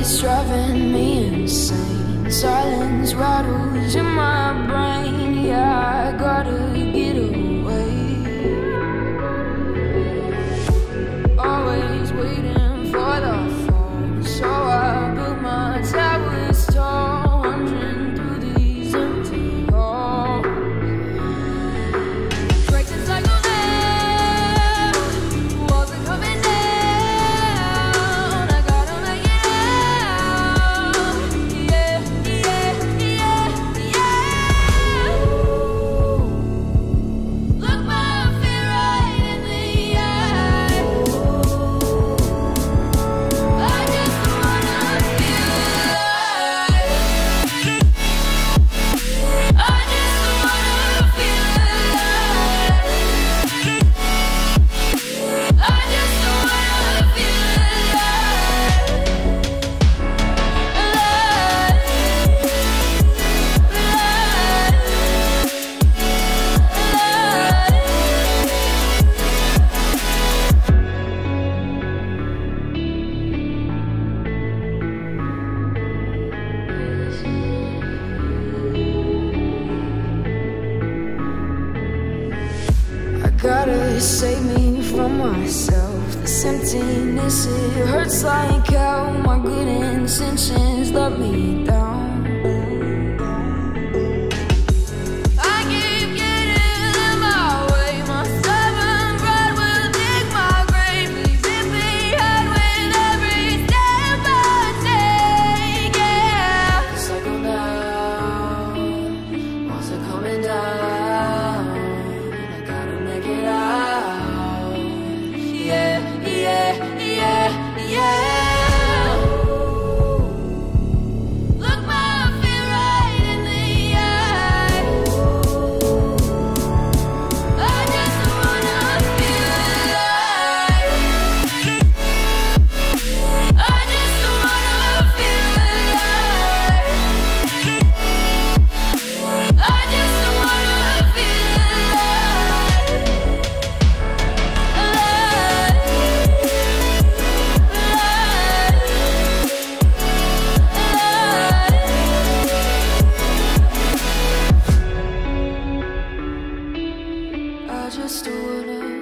it's driving me insane. Silence rattles in save me from myself. This emptiness, it hurts like hell My good intentions love me. just a winner.